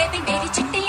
baby, baby, chick,